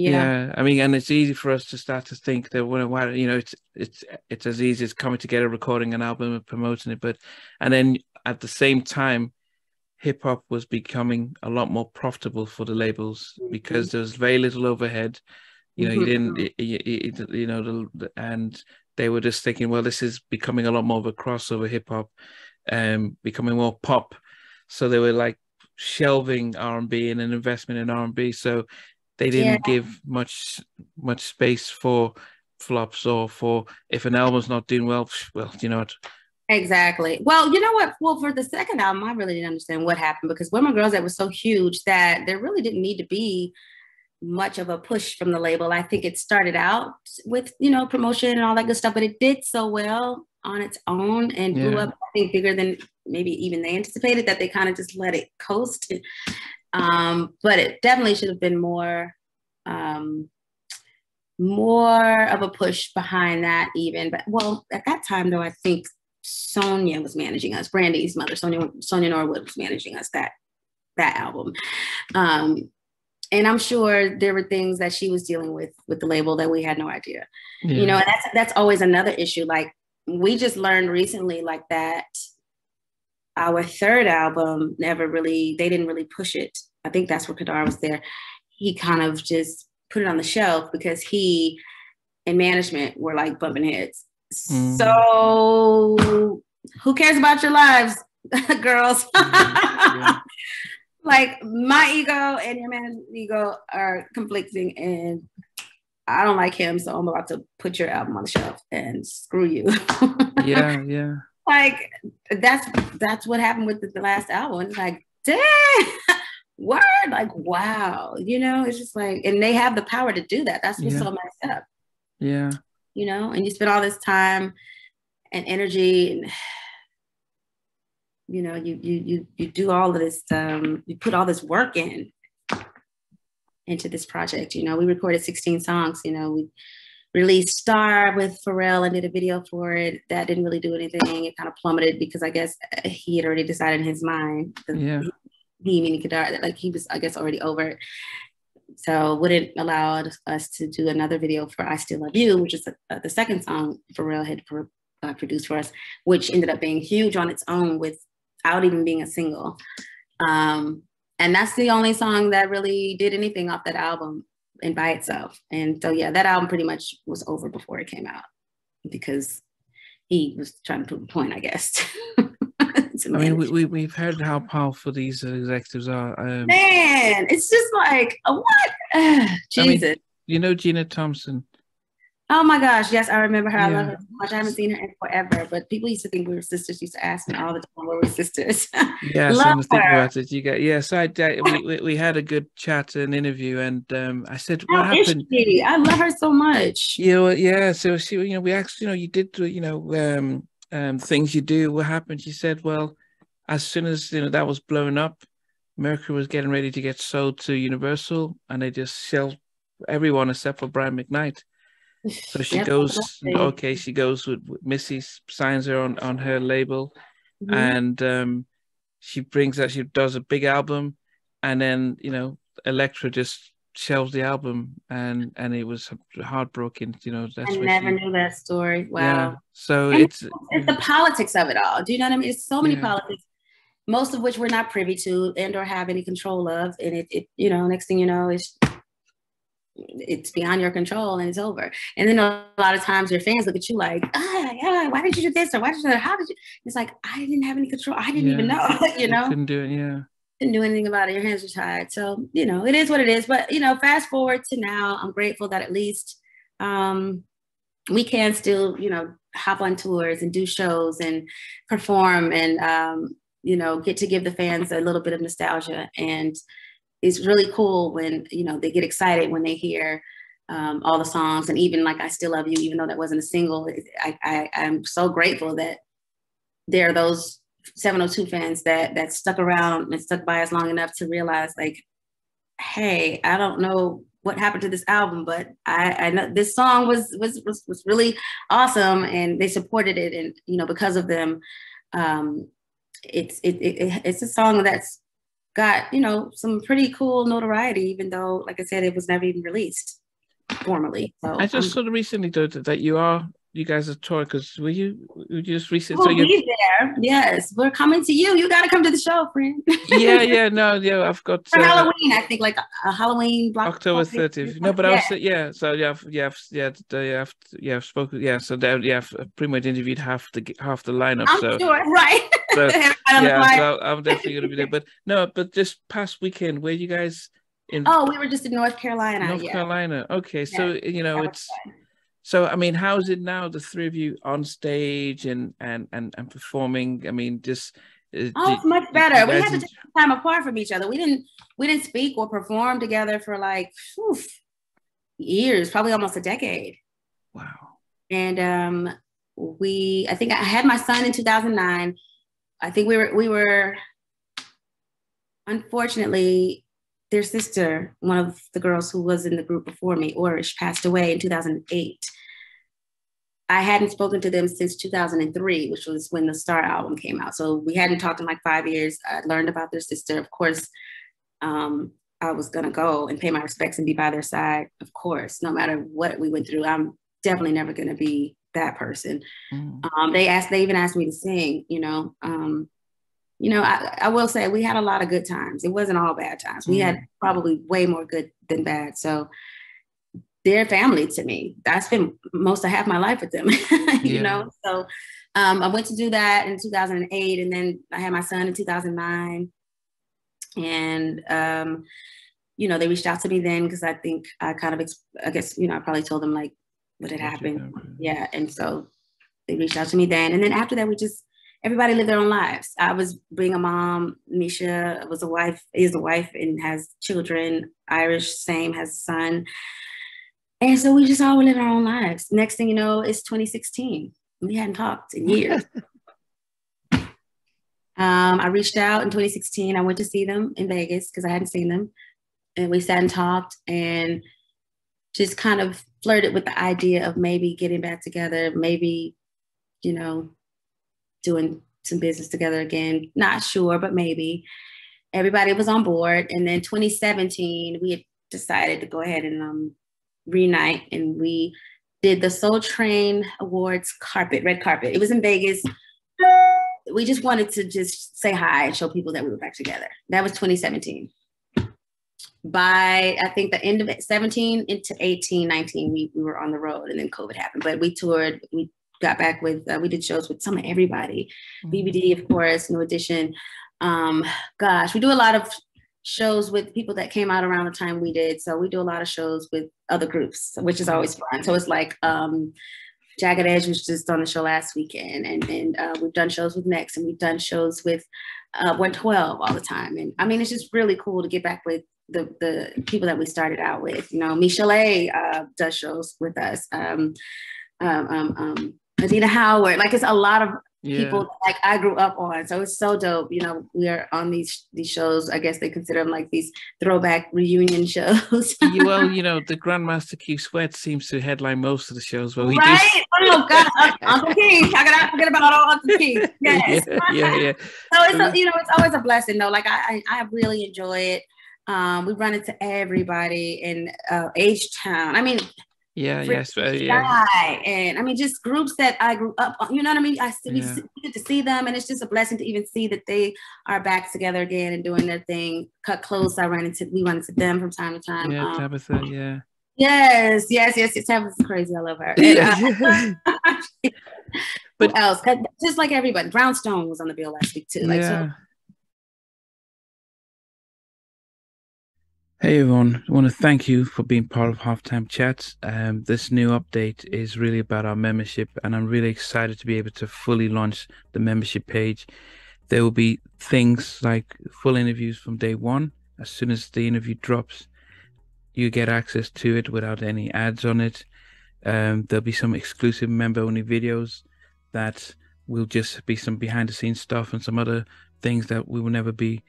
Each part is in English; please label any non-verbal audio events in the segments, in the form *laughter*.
Yeah. yeah. I mean, and it's easy for us to start to think that when why you know it's it's it's as easy as coming together, recording an album and promoting it, but and then at the same time, hip hop was becoming a lot more profitable for the labels mm-hmm. because there was very little overhead. You know, mm-hmm. you didn't, you, you, you know, the, and they were just thinking, well, this is becoming a lot more of a crossover hip hop, um, becoming more pop. So they were like shelving R and B and an investment in R and B. So they didn't yeah. give much much space for flops or for if an album's not doing well, well, you know what. Exactly. Well, you know what? Well, for the second album, I really didn't understand what happened because Where My Girls that was so huge that there really didn't need to be much of a push from the label. I think it started out with, you know, promotion and all that good stuff, but it did so well on its own and blew up, I think, bigger than maybe even they anticipated that they kind of just let it coast. Um, but it definitely should have been more um, more of a push behind that even. But well, at that time though, I think Sonja was managing us. Brandy's mother, Sonja Sonja Norwood was managing us that that album. Um, and I'm sure there were things that she was dealing with with the label that we had no idea. Yeah. You know, and that's that's always another issue. Like we just learned recently, like that our third album never really they didn't really push it. I think that's where Kedar was there. He kind of just put it on the shelf because he and management were like bumping heads. Mm. So who cares about your lives, *laughs* girls? yeah *laughs* like my ego and your man's ego are conflicting and I don't like him, so I'm about to put your album on the shelf and screw you. *laughs* yeah, yeah. Like that's that's what happened with the, the last album. It's like, damn, *laughs* word, like wow, you know. It's just like, and they have the power to do that. That's what's yeah. so messed up. Yeah. You know, and you spend all this time and energy and *sighs* you know you you you you do all of this um, you put all this work in into this project you know we recorded 16 songs you know we released star with pharrell and did a video for it that didn't really do anything. It kind of plummeted because i guess uh, he had already decided in his mind yeah. he meaning Kedar, that like he was i guess already over it. So wouldn't allow us to do another video for i still love you which is uh, the second song pharrell had uh, produced for us which ended up being huge on its own without even being a single. Um, and that's the only song that really did anything off that album and by itself. And so, yeah, that album pretty much was over before it came out because he was trying to prove a point, I guess. *laughs* I mean, we, we, we've heard how powerful these executives are. Um, Man, it's just like, what? Jesus. *sighs* I mean, you know Gina Thompson? Oh my gosh, yes, I remember her. Yeah. I love her so much. I haven't seen her in forever, but people used to think we were sisters. Used to ask me all the time, "Were we sisters?" *laughs* yes, I was thinking about it. You get yes, I, I we, we had a good chat and interview, and um, I said, "What How happened?" I love her so much. Yeah, well, yeah. So she, you know, we asked, you know, you did, you know, um, um, things you do. What happened? She said, "Well, as soon as you know that was blown up, Mercury was getting ready to get sold to Universal, and they just shelved everyone except for Brian McKnight." So she yep, goes, okay, she goes with, with, Missy, signs her on, on her label, mm-hmm. and um, she brings that, she does a big album, and then, you know, Elektra just shelves the album, and and it was heartbroken, you know. That's I never she, knew that story. Wow. Yeah. So it's, it's the politics of it all. Do you know what I mean? It's so many yeah. politics most of which we're not privy to and or have any control of and it, it you know next thing you know it's it's beyond your control and it's over. And then a lot of times your fans look at you like, ah, yeah, why did you do this or why did you? Do that? How did you? It's like I didn't have any control. I didn't yeah. even know. *laughs* you know, couldn't do it. Yeah, didn't do anything about it. Your hands were tied. So you know, it is what it is. But you know, fast forward to now, I'm grateful that at least um, we can still, you know, hop on tours and do shows and perform and um, you know get to give the fans a little bit of nostalgia and it's really cool when you know they get excited when they hear um, all the songs. And even like I still love you even though that wasn't a single I, I I'm so grateful that there are those 702 fans that that stuck around and stuck by us long enough to realize like hey I don't know what happened to this album but I, I know this song was, was was was really awesome and they supported it. And you know because of them um it's it, it it's a song that's got you know some pretty cool notoriety, even though, like I said, it was never even released formally. So I just um, saw recently though that you are you guys are touring because were you you just recently we'll so you there. Yes we're coming to you. You got to come to the show friend. Yeah yeah *laughs* no yeah i've got For uh, halloween i think like a, halloween block october 30th no but yeah. i was yeah so yeah yeah yeah yeah yeah i've spoken yeah so that yeah i've pretty much interviewed half the half the lineup I'm so sure, *laughs* right so *laughs* yeah so i'm definitely gonna be there but no but this past weekend where you guys in oh we were just in north carolina north yeah. carolina okay so you know it's fun so I mean, how's it now? The three of you on stage and and and, and performing. I mean, just uh, oh, it's much better. We had to take time apart from each other. We didn't we didn't speak or perform together for like whew, years, probably almost a decade. Wow. And um, we, I think I had my son in 2009. I think we were we were unfortunately their sister, one of the girls who was in the group before me, Irish, passed away in 2008. I hadn't spoken to them since 2003, which was when the Star album came out. So we hadn't talked in like five years. I learned about their sister. Of course, um, I was gonna go and pay my respects and be by their side. Of course, no matter what we went through, I'm definitely never gonna be that person. Mm. Um, they asked, they even asked me to sing. You know, um, you know, I, I, will say we had a lot of good times. It wasn't all bad times. We had mm-hmm. probably way more good than bad. So they're family to me. I spent most of half my life with them, *laughs* you yeah. know? So um, I went to do that in 2008 and then I had my son in 2009. And, um, you know, they reached out to me then because I think I kind of, I guess, you know, I probably told them like what had happened. Yeah. And so they reached out to me then. And then after that, we just, everybody lived their own lives. I was being a mom. Misha was a wife, is a wife and has children. Irish, same, has a son. And so we just all live our own lives. Next thing you know, it's 2016. We hadn't talked in years. *laughs* um, I reached out in 2016. I went to see them in Vegas because I hadn't seen them. And we sat and talked and just kind of flirted with the idea of maybe getting back together, maybe, you know, doing some business together again. Not sure, but maybe. Everybody was on board. And then 2017, we had decided to go ahead and um, reunite and we did the Soul Train Awards carpet, red carpet. It was in Vegas. We just wanted to just say hi and show people that we were back together. That was 2017. By I think the end of it, 17 into 18, 19, we, we were on the road and then COVID happened. But we toured, we got back with uh, we did shows with some of everybody. Mm-hmm. bbd of course new edition um gosh we do a lot of shows with people that came out around the time we did. So we do a lot of shows with other groups which is always fun. So it's like um jagged edge was just on the show last weekend and and uh, we've done shows with next and we've done shows with uh 112 all the time. And i mean it's just really cool to get back with the the people that we started out with you know michelle uh does shows with us um um, um, um Adina Howard. Like it's a lot of yeah. people like I grew up on. So it's so dope. You know, we are on these these shows. I guess they consider them like these throwback reunion *laughs* shows. well, you know, the Grandmaster Keith Sweat seems to headline most of the shows. Well, we right? do. Oh God, Uncle Keith. I gotta forget about all Uncle Keith. *laughs* Yes. yeah, yeah, yeah. *laughs* So it's a, you know, it's always a blessing though. Like I, I, I really enjoy it. Um, we run into everybody in uh, H Town. I mean, yeah, yes, uh, yeah. And I mean, just groups that I grew up on, you know what I mean? I still yeah. get to see them, and it's just a blessing to even see that they are back together again and doing their thing. Kut Klose, I ran into, we run into them from time to time. Yeah, um, Tabitha, yeah. Yes, yes, yes, yes. Tabitha's crazy. I love her. And, uh, *laughs* *laughs* but else, just like everybody, Brownstone was on the bill last week too. Like, yeah. So, Hey everyone, I want to thank you for being part of Halftime Chats. Um, this new update is really about our membership, and I'm really excited to be able to fully launch the membership page. There will be things like full interviews from day one. As soon as the interview drops, you get access to it without any ads on it. Um, there'll be some exclusive member only videos that will just be some behind the scenes stuff and some other things that we will never be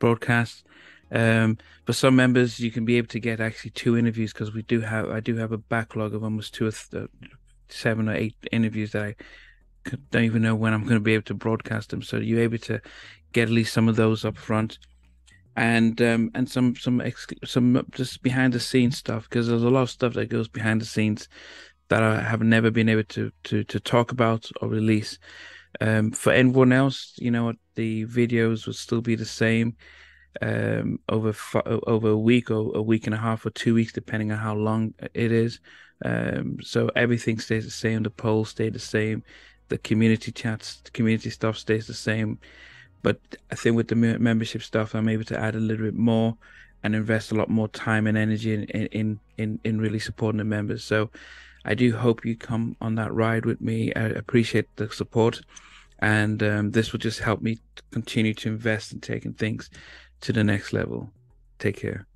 broadcast. Um, for some members, you can be able to get actually two interviews because we do have I do have a backlog of almost two or th- seven or eight interviews that I don't even know when I'm going to be able to broadcast them. So you're able to get at least some of those up front. and um, and some some ex- some just behind the scenes stuff because there's a lot of stuff that goes behind the scenes that I have never been able to to to talk about or release. Um, for anyone else, you know, what, the videos will still be the same um, over over a week or a week and a half or two weeks, depending on how long it is. Um, so everything stays the same. The polls stay the same. The community chats, the community stuff stays the same. But I think with the membership stuff, I'm able to add a little bit more and invest a lot more time and energy in in in, in really supporting the members. So I do hope you come on that ride with me. I appreciate the support, and um, this will just help me continue to invest in taking things to the next level. Take care.